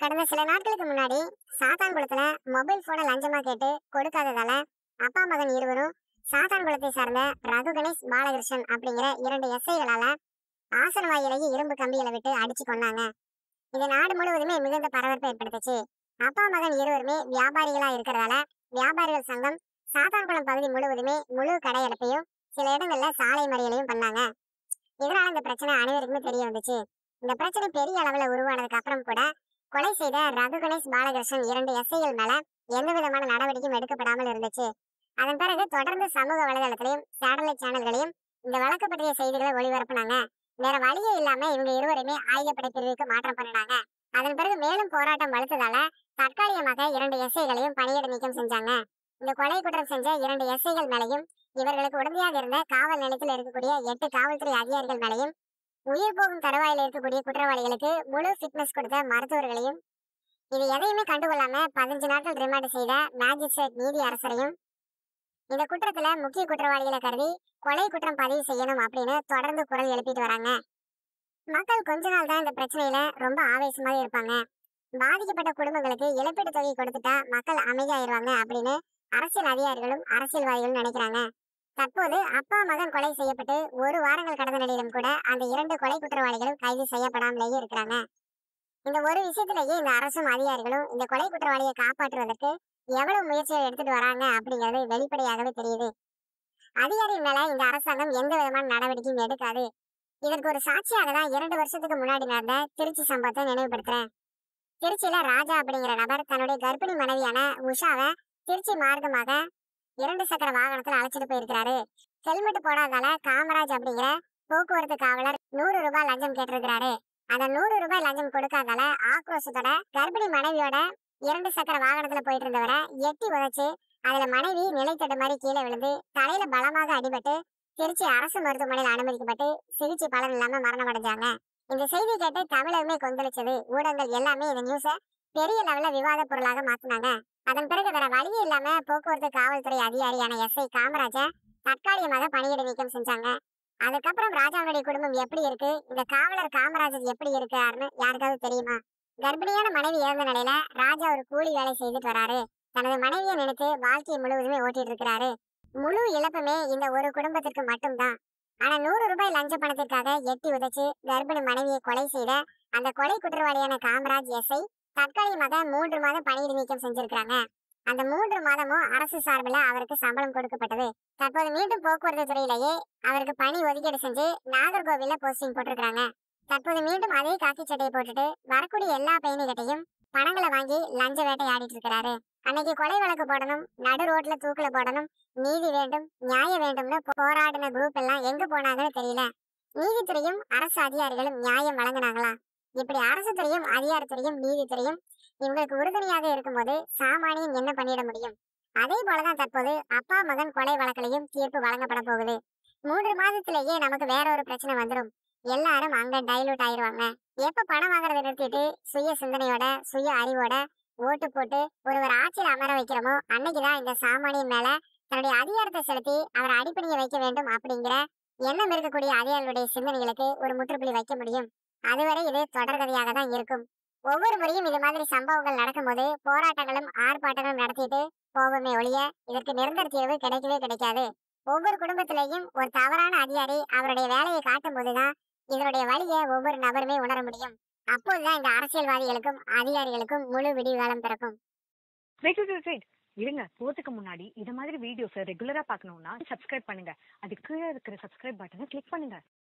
கடந்த சில நாட்களுக்கு முன்னாடி சாத்தான்குளத்துல மொபைல் போனை லஞ்சமா கேட்டு கொடுக்காததால அப்பா மகன் இருவரும் சாத்தான்குளத்தை சார்ந்த ரகு கணேஷ் பாலகிருஷ்ணன் அப்படிங்கிற இரண்டு எஸ்ஐகளால ஆசன வாயிலேயே இரும்பு கம்பிகளை விட்டு அடிச்சு கொண்டாங்க இது நாடு முழுவதுமே மிகுந்த பரபரப்பை ஏற்படுத்துச்சு. அப்பா மகன் இருவருமே வியாபாரிகளா இருக்கிறதால வியாபாரிகள் சங்கம் சாத்தான்குளம் பகுதி முழுவதுமே முழு கடையெடுப்பையும் சில இடங்கள்ல சாலை மறியலையும் பண்ணாங்க. இதனால இந்த பிரச்சனை அனைவருக்குமே தெரிய வந்துச்சு. இந்த பிரச்சனை பெரிய அளவுல உருவானதுக்கு அப்புறம் கூட கொலை செய்த ரகு கணேஷ் பாலகிருஷ்ணன் இரண்டு எஸ்ஐகள் மேல எந்த விதமான நடவடிக்கையும் எடுக்கப்படாமல் இருந்துச்சு. அதன் பிறகு தொடர்ந்து சமூக வலைதளத்திலையும் சேட்டலைட் சேனல்களையும் இந்த வழக்கு பற்றிய செய்திகளை ஒளிபரப்புனாங்க. வேற வழியே இல்லாம இவங்க இருவருமே ஆயுதப்படை பிரிவுக்கு மாற்றம் பண்ணினாங்க. அதன் பிறகு மேலும் போராட்டம் வலுத்ததால தற்காலிகமாக இரண்டு எஸ்ஐகளையும் பணியிட நீக்கம் செஞ்சாங்க. இந்த கொலை குற்றம் செஞ்ச இரண்டு எஸ்ஐகள் மேலையும் இவர்களுக்கு உடனடியாக இருந்த காவல் நிலையத்தில் இருக்கக்கூடிய எட்டு காவல்துறை அதிகாரிகள் மேலையும் உயிர் போகும் தருவாயில் இருக்கக்கூடிய குற்றவாளிகளுக்கு முழு ஃபிட்னஸ் கொடுத்த மருத்துவர்களையும் இது எதையுமே கண்டுகொள்ளாம பதினஞ்சு நாட்கள் ரிமாண்ட் செய்த மேஜிஸ்ட்ரேட் நீதி அரசரையும் இந்த குற்றத்துல முக்கிய குற்றவாளிகளை கருதி கொலை குற்றம் பதிவு செய்யணும் அப்படின்னு தொடர்ந்து குரல் எழுப்பிட்டு வராங்க. மக்கள் கொஞ்ச நாள் தான் இந்த பிரச்சனையில ரொம்ப ஆவேசமாக இருப்பாங்க. பாதிக்கப்பட்ட குடும்பங்களுக்கு இழப்பீடு தொகை கொடுத்துட்டா மக்கள் அமைதியாயிருவாங்க அப்படின்னு அரசியல் அதிகாரிகளும் அரசியல்வாதிகளும் நினைக்கிறாங்க. தற்போது அப்பா மகன் கொலை செய்யப்பட்டு ஒரு வாரங்கள் கடந்த நிலையிலும் கூட அந்த இரண்டு கொலை குற்றவாளிகளும் கைது செய்யப்படாமலேயே இருக்கிறாங்க. இந்த ஒரு விஷயத்திலேயே இந்த அரசும் அதிகாரிகளும் இந்த கொலை குற்றவாளியை காப்பாற்றுவதற்கு எவ்வளவு முயற்சியை எடுத்துட்டு வராங்க அப்படிங்கிறது வெளிப்படையாகவே தெரியுது. அதிகாரி மேல இந்த அரசாங்கம் எந்த விதமான நடவடிக்கையும் எடுக்காது. இதற்கு ஒரு சாட்சியாக தான் இரண்டு வருஷத்துக்கு முன்னாடி நடந்த திருச்சி சம்பவத்தை நினைவுபடுத்துறேன். திருச்சியில ராஜா அப்படிங்கிற நபர் தன்னுடைய கர்ப்பிணி மனைவியான உஷாவை திருச்சி மார்க்கமாக இரண்டு சக்கர வாகனத்துல அழைச்சிட்டு போயிருக்கிறாரு. ஹெல்மெட் போடாதால காமராஜ் அப்படிங்கிற போக்குவரத்து காவலர் நூறு ரூபாய் லஞ்சம் கேட்டிருக்கிறாரு. அந்த நூறு ரூபாய் லஞ்சம் கொடுக்காதால ஆக்ரோஷத்தோட கர்ப்பிணி மனைவியோட இரண்டு சக்கர வாகனத்துல போயிட்டு இருந்தவரை எட்டி உதச்சு அதுல மனைவி நிலைத்தட்டு மாதிரி கீழே விழுந்து தலையில பலமாக அடிபட்டு திருச்சி அரசு மருத்துவமனையில் அனுமதிக்கப்பட்டு சிகிச்சை பலன் இல்லாம மரணம் அடைஞ்சாங்க. இந்த செய்தி கேட்டு தமிழகமே கொந்தளிச்சது. ஊடகங்கள் எல்லாமே இந்த நியூஸ பெரிய லெவல்ல விவாத பொருளாக மாத்தினாங்க. அதன் பிறகு வேற வழியே இல்லாம போக்குவரத்து காவல்துறை அதிகாரியான எஸ். ஐ. காமராஜ தற்காலிகமாக பணியிட நீக்கம் செஞ்சாங்க. அதுக்கப்புறம் ராஜாவுடைய குடும்பம் எப்படி இருக்கு? இந்த காவலர் காமராஜர் எப்படி இருக்காருன்னு யாருக்காவது தெரியுமா? கர்ப்பிணியான மனைவி இறந்த நிலையில ராஜா ஒரு கூலி வேலை செய்துட்டு வராரு. தனது மனைவியை நினைத்து வாழ்க்கையை முழுவதுமே ஓட்டிட்டு இருக்கிறாரு. முழு இழப்புமே இந்த ஒரு குடும்பத்திற்கு மட்டும்தான். ஆனா நூறு ரூபாய் லஞ்ச பணத்திற்காக எட்டி உதைச்சு கர்ப்பிணி மனைவியை கொலை செய்த அந்த கொலை குற்றவாளியான காமராஜ் எஸ்ஐ தற்காலிகமாக மூன்று மாதம் பணியிட நீக்கம் செஞ்சிருக்கிறாங்க. அந்த மூன்று மாதமும் அரசு சார்பில் அவருக்கு சம்பளம் கொடுக்கப்பட்டது. தற்போது மீண்டும் போக்குவரத்து துறையிலேயே அவருக்கு பணி ஒதுக்கீடு செஞ்சு நாகர்கோவில போஸ்டிங் போட்டிருக்காங்க தற்போது மீண்டும் அதே காக்கி சட்டையை போட்டுட்டு வரக்கூடிய எல்லா பயணிகிட்டையும் பணங்களை வாங்கி லஞ்ச வேட்டையாடிட்டு இருக்கிறாரு. அன்னைக்கு கொலை வழக்கு போடணும் நடு ரோட்ல தூக்குல போடணும் நீதி வேண்டும் நியாயம் வேண்டும்னு போராடின குரூப் எல்லாம் எங்க போனாங்கன்னு தெரியல. நீதித்துறையும் அரசு அதிகாரிகளும் நியாயம் வழங்கினாங்களா? இப்படி அரசு துறையும் அதிகாரத்துறையும் நீதித்துறையும் இவங்களுக்கு உறுதுணையாக இருக்கும்போது சாமானியன் என்ன பண்ணிட முடியும்? அதே போலதான் தற்போது அப்பா மகன் கொலை வழக்கிலையும் தீர்ப்பு வழங்கப்பட போகுது. மூன்று மாதத்திலேயே நமக்கு வேற ஒரு பிரச்சனை வந்துடும் எல்லாரும் அங்க டைலூட் ஆயிருவாங்க. எப்ப பணம் வாங்குறதை நிறுத்திட்டு சுய சிந்தனையோட சுய அறிவோட ஓட்டு போட்டு ஒருவர் ஆட்சியில் அமர வைக்கிறோமோ அன்னைக்குதான் இந்த சாமானியன் மேல தன்னுடைய அதிகாரத்தை செலுத்தி அவர் அடிப்படையை வைக்க வேண்டும் அப்படிங்கிற எண்ணம் இருக்கக்கூடிய அதிகாரிகளுடைய சிந்தனைகளுக்கு ஒரு முற்றுப்புள்ளி வைக்க முடியும். அதுவரை இது தொடர்கதையாக தான் இருக்கும். ஒவ்வொரு முறையும் இது மாதிரி சம்பவங்கள் நடக்கும்போது போராட்டங்களும் ஆர்ப்பாட்டங்களும் நடத்திட்டு போவோமே ஒழிய இதற்கு நிரந்தர தீர்வு கிடைக்கவே கிடைக்காது. ஒவ்வொரு குடும்பத்திலேயும் ஒரு தவறான அதிகாரி அவருடைய வேலையை காட்டும் போதுதான் இதனுடைய வழியை ஒவ்வொரு நபருமே உணர முடியும். அப்போதுதான் இந்த அரசியல்வாதிகளுக்கும் அதிகாரிகளுக்கும் முழு விடிவுகாலம் பிறக்கும். இருங்க. போறதுக்கு முன்னாடி இது மாதிரி வீடியோஸ் ரெகுலரா பார்க்கணும்னா சப்ஸ்கிரைப் பண்ணுங்க. அதுக்கு கீழே இருக்கிற சப்ஸ்கிரைப் பட்டனை கிளிக் பண்ணுங்க.